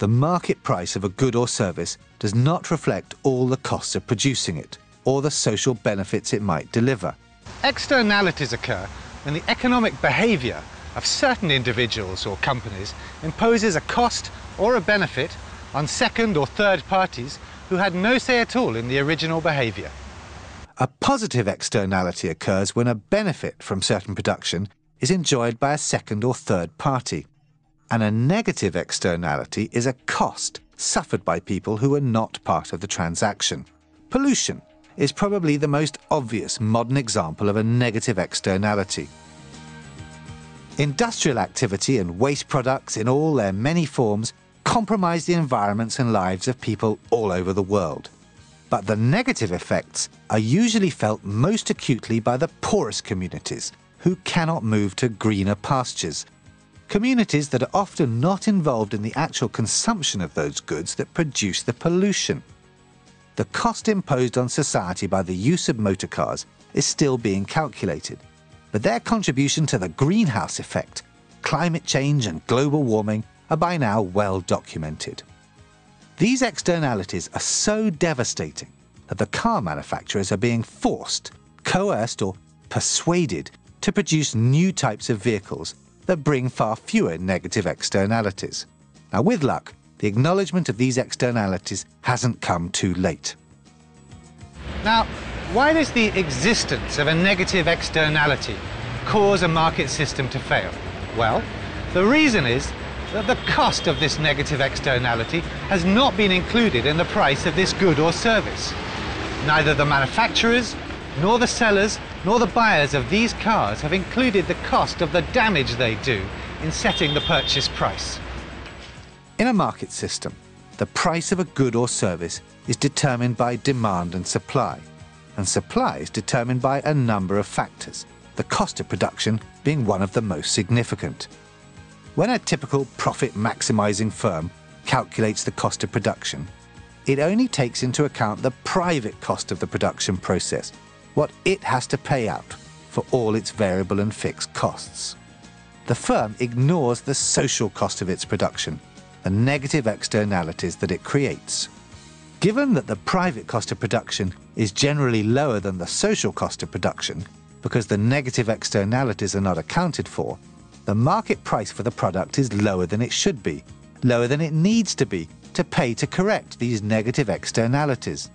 the market price of a good or service does not reflect all the costs of producing it or the social benefits it might deliver. Externalities occur when the economic behaviour of certain individuals or companies imposes a cost or a benefit on second or third parties who had no say at all in the original behaviour. A positive externality occurs when a benefit from certain production is enjoyed by a second or third party. And a negative externality is a cost suffered by people who are not part of the transaction. Pollution is probably the most obvious modern example of a negative externality. Industrial activity and waste products in all their many forms compromise the environments and lives of people all over the world. But the negative effects are usually felt most acutely by the poorest communities who cannot move to greener pastures. Communities that are often not involved in the actual consumption of those goods that produce the pollution. The cost imposed on society by the use of motor cars is still being calculated, but their contribution to the greenhouse effect, climate change and global warming are by now well documented. These externalities are so devastating that the car manufacturers are being forced, coerced or persuaded to produce new types of vehicles that bring far fewer negative externalities. Now, with luck, the acknowledgement of these externalities hasn't come too late. Now, why does the existence of a negative externality cause a market system to fail? Well, the reason is that the cost of this negative externality has not been included in the price of this good or service. Neither the manufacturers, nor the sellers, nor the buyers of these cars have included the cost of the damage they do in setting the purchase price. In a market system, the price of a good or service is determined by demand and supply, and supply is determined by a number of factors, the cost of production being one of the most significant. When a typical profit maximizing firm calculates the cost of production, it only takes into account the private cost of the production process, what it has to pay out for all its variable and fixed costs. The firm ignores the social cost of its production, the negative externalities that it creates. Given that the private cost of production is generally lower than the social cost of production, because the negative externalities are not accounted for, the market price for the product is lower than it should be, lower than it needs to be to pay to correct these negative externalities.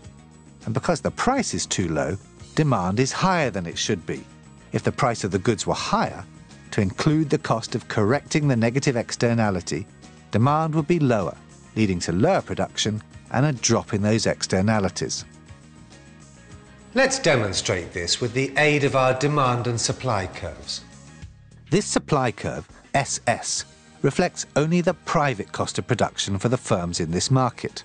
And because the price is too low, demand is higher than it should be. If the price of the goods were higher, to include the cost of correcting the negative externality, demand would be lower, leading to lower production and a drop in those externalities. Let's demonstrate this with the aid of our demand and supply curves. This supply curve, SS, reflects only the private cost of production for the firms in this market.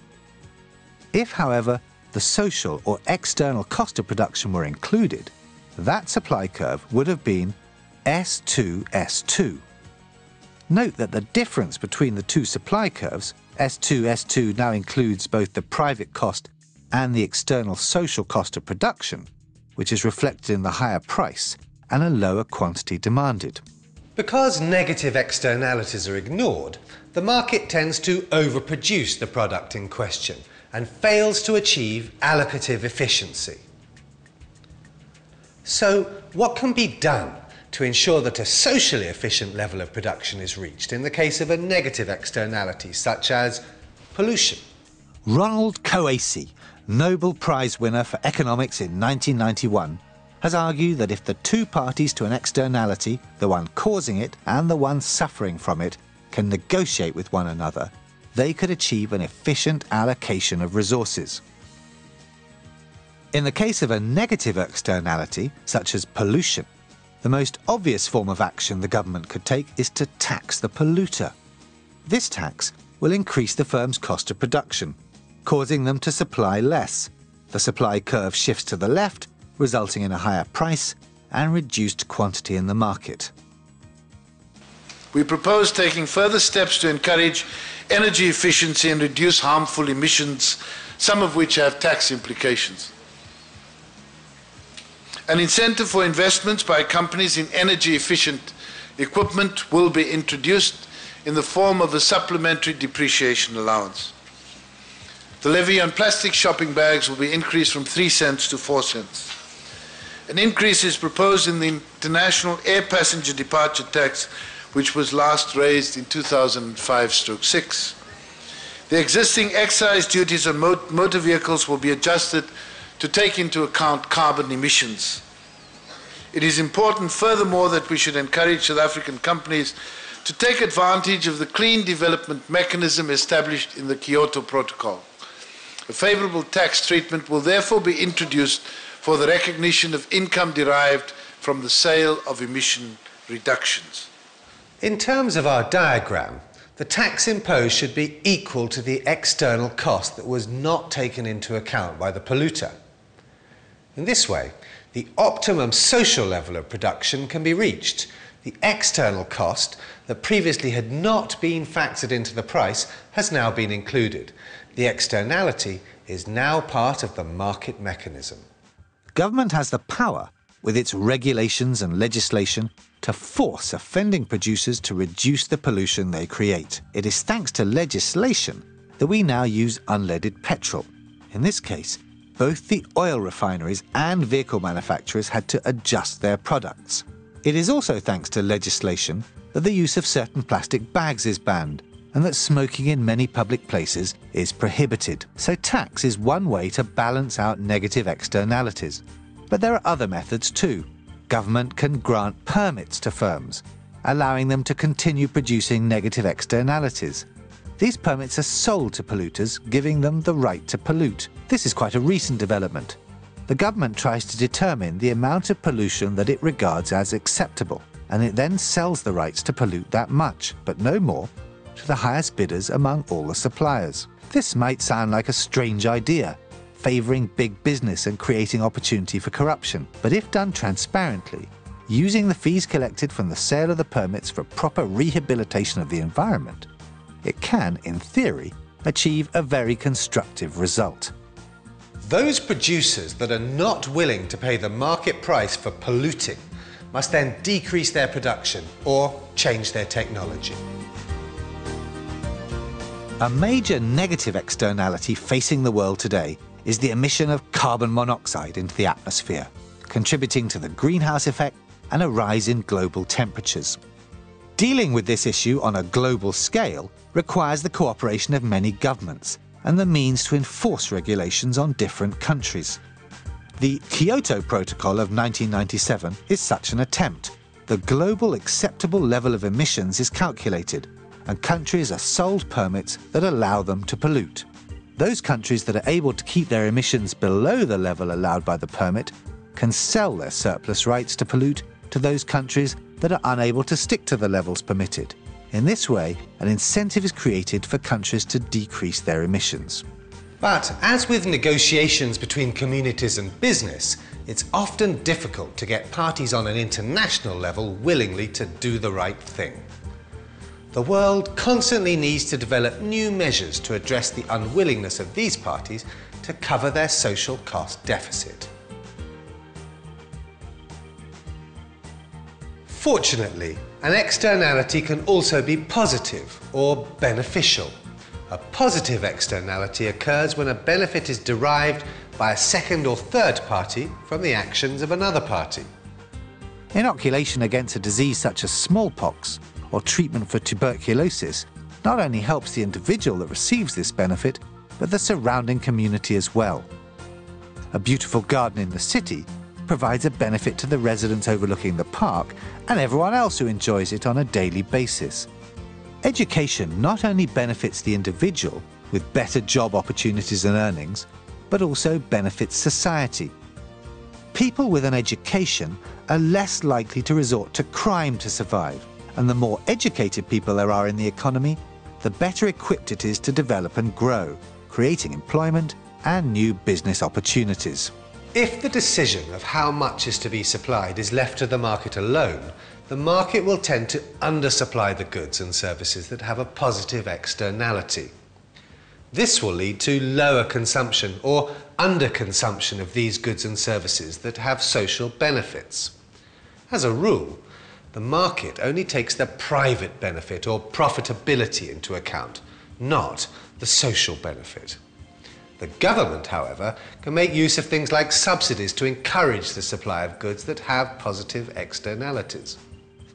If, however, the social or external cost of production were included, that supply curve would have been S2S2. Note that the difference between the two supply curves, S2S2 now includes both the private cost and the external social cost of production, which is reflected in the higher price and a lower quantity demanded. Because negative externalities are ignored, the market tends to overproduce the product in question and fails to achieve allocative efficiency. So, what can be done to ensure that a socially efficient level of production is reached in the case of a negative externality such as pollution? Ronald Coase, Nobel Prize winner for economics in 1991, has argued that if the two parties to an externality, the one causing it and the one suffering from it, can negotiate with one another, they could achieve an efficient allocation of resources. In the case of a negative externality, such as pollution, the most obvious form of action the government could take is to tax the polluter. This tax will increase the firm's cost of production, causing them to supply less. The supply curve shifts to the left resulting in a higher price and reduced quantity in the market. We propose taking further steps to encourage energy efficiency and reduce harmful emissions, some of which have tax implications. An incentive for investments by companies in energy efficient equipment will be introduced in the form of a supplementary depreciation allowance. The levy on plastic shopping bags will be increased from 3 cents to 4 cents. An increase is proposed in the international air passenger departure tax, which was last raised in 2005-6. The existing excise duties on motor vehicles will be adjusted to take into account carbon emissions. It is important, furthermore, that we should encourage South African companies to take advantage of the clean development mechanism established in the Kyoto Protocol. A favorable tax treatment will therefore be introduced for the recognition of income derived from the sale of emission reductions. In terms of our diagram, the tax imposed should be equal to the external cost that was not taken into account by the polluter. In this way, the optimum social level of production can be reached. The external cost that previously had not been factored into the price has now been included. The externality is now part of the market mechanism. Government has the power, with its regulations and legislation, to force offending producers to reduce the pollution they create. It is thanks to legislation that we now use unleaded petrol. In this case, both the oil refineries and vehicle manufacturers had to adjust their products. It is also thanks to legislation that the use of certain plastic bags is banned and that smoking in many public places is prohibited. So tax is one way to balance out negative externalities. But there are other methods too. Government can grant permits to firms, allowing them to continue producing negative externalities. These permits are sold to polluters, giving them the right to pollute. This is quite a recent development. The government tries to determine the amount of pollution that it regards as acceptable, and it then sells the rights to pollute that much, but no more, to the highest bidders among all the suppliers. This might sound like a strange idea, favouring big business and creating opportunity for corruption, but if done transparently, using the fees collected from the sale of the permits for proper rehabilitation of the environment, it can, in theory, achieve a very constructive result. Those producers that are not willing to pay the market price for polluting must then decrease their production or change their technology. A major negative externality facing the world today is the emission of carbon monoxide into the atmosphere, contributing to the greenhouse effect and a rise in global temperatures. Dealing with this issue on a global scale requires the cooperation of many governments and the means to enforce regulations on different countries. The Kyoto Protocol of 1997 is such an attempt. The global acceptable level of emissions is calculated and countries are sold permits that allow them to pollute. Those countries that are able to keep their emissions below the level allowed by the permit can sell their surplus rights to pollute to those countries that are unable to stick to the levels permitted. In this way, an incentive is created for countries to decrease their emissions. But as with negotiations between communities and business, it's often difficult to get parties on an international level willingly to do the right thing. The world constantly needs to develop new measures to address the unwillingness of these parties to cover their social cost deficit. Fortunately, an externality can also be positive or beneficial. A positive externality occurs when a benefit is derived by a second or third party from the actions of another party. Inoculation against a disease such as smallpox or treatment for tuberculosis not only helps the individual that receives this benefit, but the surrounding community as well. A beautiful garden in the city provides a benefit to the residents overlooking the park and everyone else who enjoys it on a daily basis. Education not only benefits the individual with better job opportunities and earnings, but also benefits society. People with an education are less likely to resort to crime to survive, and the more educated people there are in the economy, the better equipped it is to develop and grow, creating employment and new business opportunities. If the decision of how much is to be supplied is left to the market alone, the market will tend to undersupply the goods and services that have a positive externality. This will lead to lower consumption or underconsumption of these goods and services that have social benefits. As a rule, The market only takes the private benefit or profitability into account, not the social benefit. The government, however, can make use of things like subsidies to encourage the supply of goods that have positive externalities.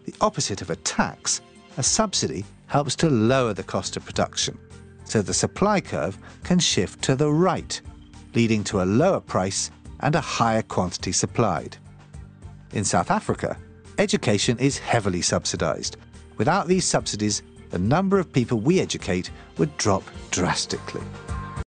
The opposite of a tax, a subsidy helps to lower the cost of production, so the supply curve can shift to the right, leading to a lower price and a higher quantity supplied. In South Africa, education is heavily subsidised. Without these subsidies, the number of people we educate would drop drastically.